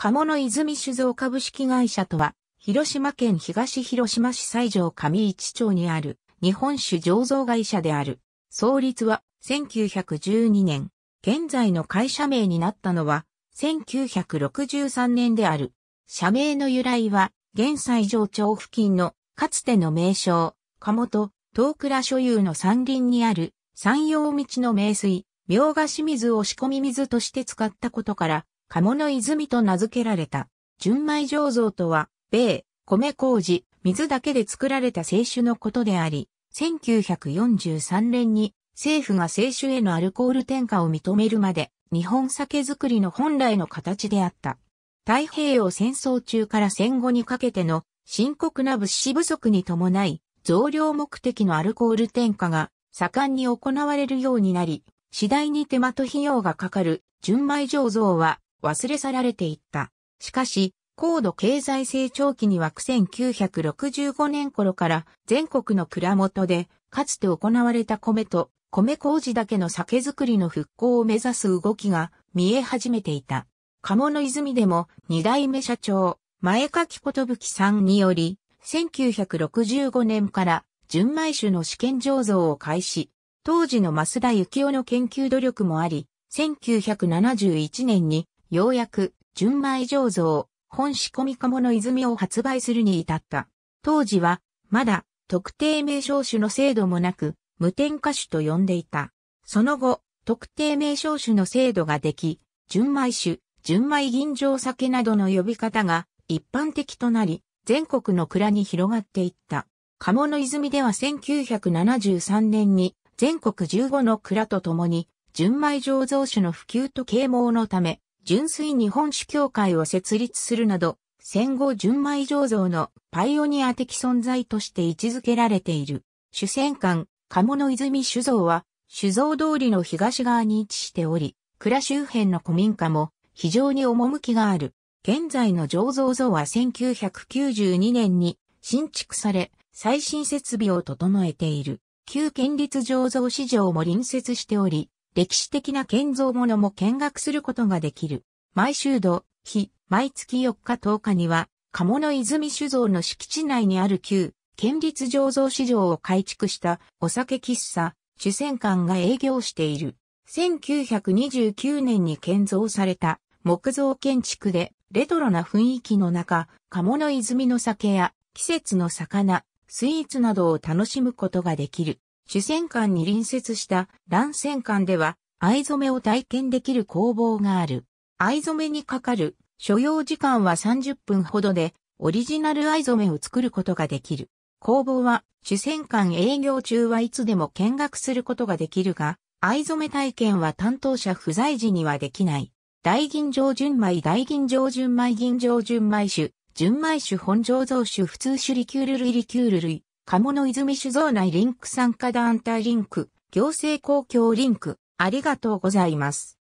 鴨の泉酒造株式会社とは、広島県東広島市西条上市町にある日本酒醸造会社である。創立は1912年。現在の会社名になったのは1963年である。社名の由来は、現西条町付近のかつての名称、鴨と東倉所有の山林にある山陽道の名水、明菓子水を仕込み水として使ったことから、鴨の泉と名付けられた。純米醸造とは、米、米麹、水だけで作られた清酒のことであり、1943年に政府が清酒へのアルコール添加を認めるまで、日本酒造りの本来の形であった。太平洋戦争中から戦後にかけての深刻な物資不足に伴い、増量目的のアルコール添加が盛んに行われるようになり、次第に手間と費用がかかる純米醸造は忘れ去られていった。しかし、高度経済成長期には1965年頃から全国の蔵元でかつて行われた米と米麹だけの酒造りの復興を目指す動きが見え始めていた。鴨の泉でも二代目社長、前垣ことぶきさんにより、1965年から純米酒の試験醸造を開始。当時の増田幸雄の研究努力もあり、1971年にようやく純米醸造、本仕込み鴨の泉を発売するに至った。当時はまだ特定名称種の制度もなく、無添加種と呼んでいた。その後、特定名称種の制度ができ、純米酒、純米吟醸酒などの呼び方が一般的となり、全国の蔵に広がっていった。鴨の泉では1973年に全国15の蔵とともに純米醸造酒の普及と啓蒙のため、純粋日本酒協会を設立するなど、戦後純米醸造のパイオニア的存在として位置づけられている。主戦艦、鴨の泉酒造は、酒造通りの東側に位置しており、蔵周辺の古民家も非常に趣がある。現在の醸造像は1992年に新築され、最新設備を整えている。旧県立醸造市場も隣接しており、歴史的な建造物も見学することができる。毎週土、日、毎月4日10日には、鴨の泉酒造の敷地内にある旧、県立醸造市場を改築したお酒喫茶、主戦館が営業している。1929年に建造された木造建築でレトロな雰囲気の中、鴨の泉の酒や季節の魚、スイーツなどを楽しむことができる。主戦艦に隣接した乱戦艦では、藍染めを体験できる工房がある。藍染めにかかる所要時間は30分ほどで、オリジナル藍染めを作ることができる。工房は、主戦艦営業中はいつでも見学することができるが、藍染め体験は担当者不在時にはできない。大吟醸純米大吟醸純米吟醸純米酒、純米酒本醸造酒普通酒リキュール類リキュール類、鴨の泉酒造内リンク参加団体リンク、行政公共リンク、ありがとうございます。